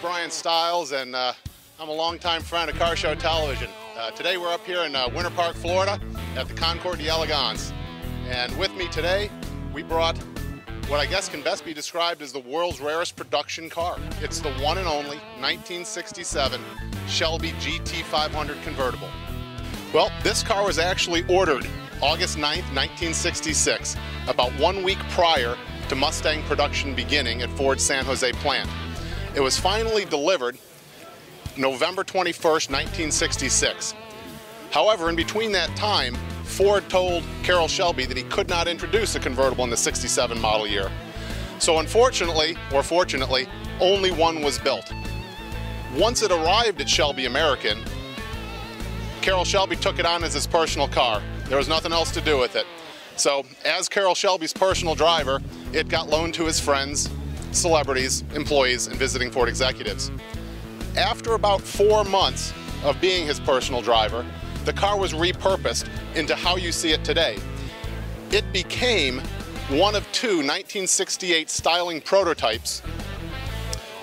Brian Styles, and uh, I'm a longtime friend of Car Show Television. Uh, today we're up here in uh, Winter Park, Florida, at the Concours d'Elegance. And with me today, we brought what I guess can best be described as the world's rarest production car. It's the one and only 1967 Shelby GT500 convertible. Well, this car was actually ordered August 9th, 1966, about one week prior to Mustang production beginning at Ford's San Jose plant. It was finally delivered November 21st, 1966. However, in between that time, Ford told Carroll Shelby that he could not introduce a convertible in the 67 model year. So unfortunately, or fortunately, only one was built. Once it arrived at Shelby American, Carroll Shelby took it on as his personal car. There was nothing else to do with it. So as Carroll Shelby's personal driver, it got loaned to his friends, celebrities, employees, and visiting Ford executives. After about four months of being his personal driver, the car was repurposed into how you see it today. It became one of two 1968 styling prototypes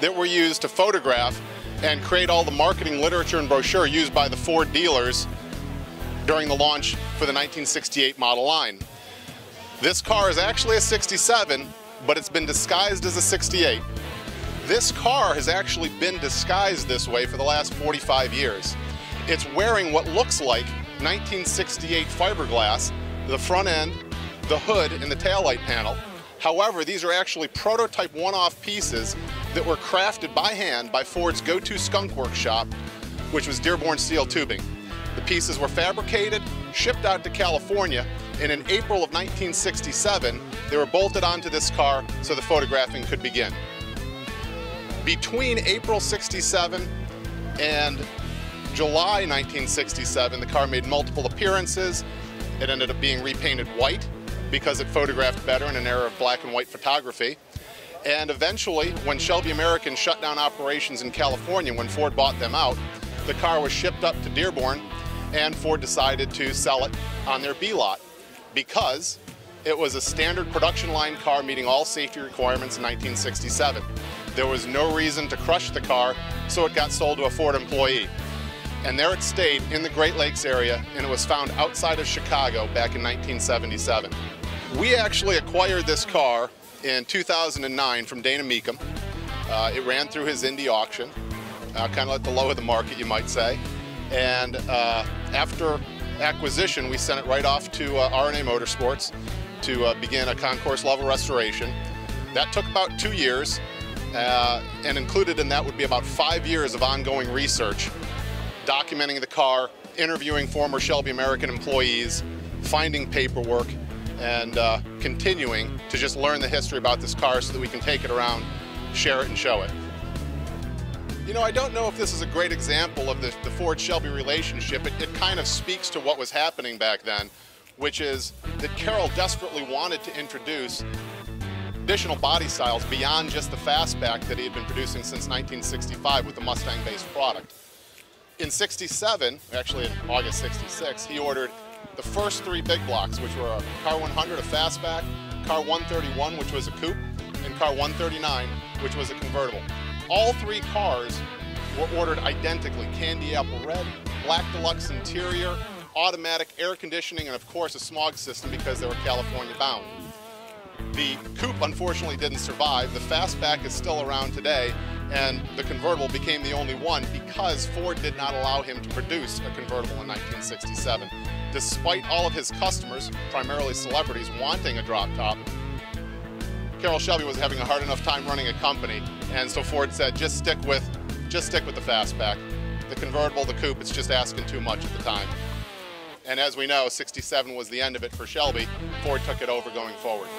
that were used to photograph and create all the marketing literature and brochure used by the Ford dealers during the launch for the 1968 model line. This car is actually a 67, but it's been disguised as a 68. This car has actually been disguised this way for the last 45 years. It's wearing what looks like 1968 fiberglass, the front end, the hood, and the taillight panel. However, these are actually prototype one-off pieces that were crafted by hand by Ford's go-to skunk workshop, which was Dearborn Steel Tubing. The pieces were fabricated, shipped out to California, and in April of 1967, they were bolted onto this car so the photographing could begin. Between April 67 and July 1967, the car made multiple appearances. It ended up being repainted white because it photographed better in an era of black and white photography. And eventually, when Shelby American shut down operations in California, when Ford bought them out, the car was shipped up to Dearborn and Ford decided to sell it on their B lot because it was a standard production line car meeting all safety requirements in 1967. There was no reason to crush the car, so it got sold to a Ford employee. And there it stayed in the Great Lakes area, and it was found outside of Chicago back in 1977. We actually acquired this car in 2009 from Dana Mecum. Uh, it ran through his Indy auction, uh, kind of at the low of the market, you might say. And uh, after acquisition, we sent it right off to uh, R&A Motorsports to uh, begin a concourse level restoration. That took about two years, uh, and included in that would be about five years of ongoing research, documenting the car, interviewing former Shelby American employees, finding paperwork, and uh, continuing to just learn the history about this car so that we can take it around, share it, and show it. You know, I don't know if this is a great example of the, the Ford-Shelby relationship. It, it kind of speaks to what was happening back then, which is that Carroll desperately wanted to introduce additional body styles beyond just the fastback that he had been producing since 1965 with the Mustang-based product. In 67, actually in August 66, he ordered the first three big blocks, which were a Car 100, a fastback, Car 131, which was a coupe, and Car 139, which was a convertible. All three cars were ordered identically, candy apple red, black deluxe interior, automatic air conditioning, and of course a smog system because they were California bound. The coupe unfortunately didn't survive. The fastback is still around today, and the convertible became the only one because Ford did not allow him to produce a convertible in 1967. Despite all of his customers, primarily celebrities, wanting a drop top, Carroll Shelby was having a hard enough time running a company, and so Ford said, just stick with, just stick with the fastback. The convertible, the coupe, it's just asking too much at the time. And as we know, 67 was the end of it for Shelby. Ford took it over going forward.